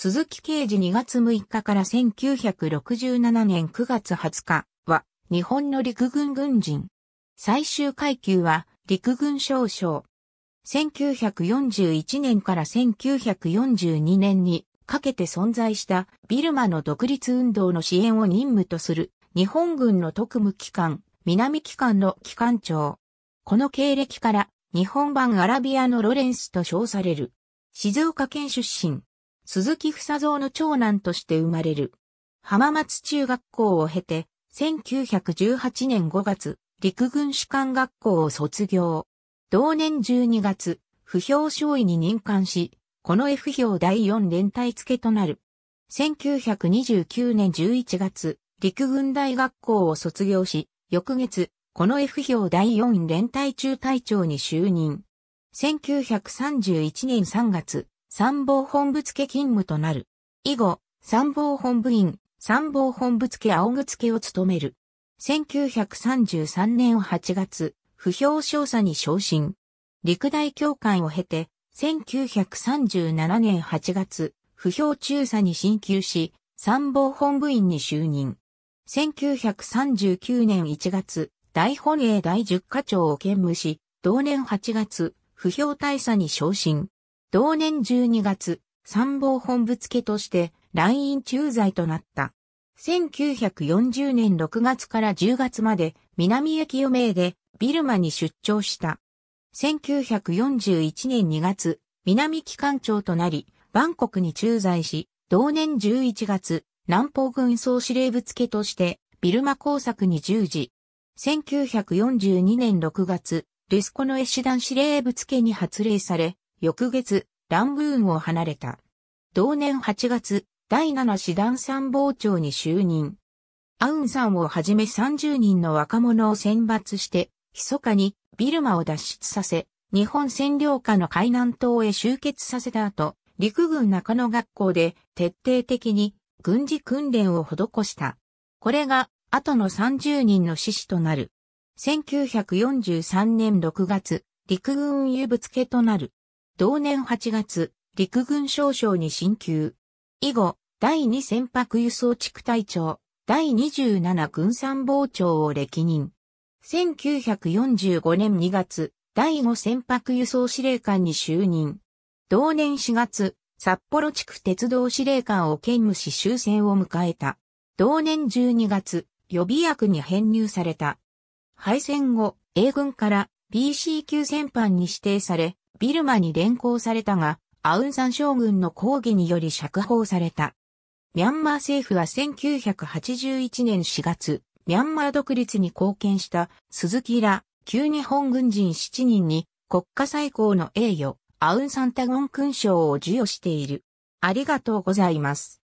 鈴木刑事2月6日から1967年9月20日は日本の陸軍軍人。最終階級は陸軍少将。1941年から1942年にかけて存在したビルマの独立運動の支援を任務とする日本軍の特務機関、南機関の機関長。この経歴から日本版アラビアのロレンスと称される。静岡県出身。鈴木房蔵の長男として生まれる。浜松中学校を経て、1918年5月、陸軍士官学校を卒業。同年12月、不評少尉に任官し、この F 票第4連隊付けとなる。1929年11月、陸軍大学校を卒業し、翌月、この F 票第4連隊中隊長に就任。1931年3月、参謀本部付勤務となる。以後、参謀本部員、参謀本部付青具付を務める。1933年8月、不評少佐に昇進。陸大教官を経て、1937年8月、不評中佐に進級し、参謀本部員に就任。1939年1月、大本営第10課長を兼務し、同年8月、不評大佐に昇進。同年12月、参謀本部付として来院駐在となった。1940年6月から10月まで南駅余命でビルマに出張した。1941年2月、南機関長となり、バンコクに駐在し、同年11月、南方軍総司令部付として、ビルマ工作に従事。1942年6月、ルスコの絵師団司令部付に発令され、翌月、ランブーンを離れた。同年8月、第7師団参謀長に就任。アウンさんをはじめ30人の若者を選抜して、密かにビルマを脱出させ、日本占領下の海南島へ集結させた後、陸軍中野学校で徹底的に軍事訓練を施した。これが後の30人の死死となる。1943年6月、陸軍運輸部付けとなる。同年8月、陸軍少将に進級。以後、第2船舶輸送地区隊長、第27軍参謀長を歴任。1945年2月、第5船舶輸送司令官に就任。同年4月、札幌地区鉄道司令官を兼務し終戦を迎えた。同年12月、予備役に編入された。敗戦後、英軍から BC 級戦犯に指定され、ビルマに連行されたが、アウンサン将軍の抗議により釈放された。ミャンマー政府は1981年4月、ミャンマー独立に貢献した鈴木ら旧日本軍人7人に国家最高の栄誉、アウンサンタゴン勲章を授与している。ありがとうございます。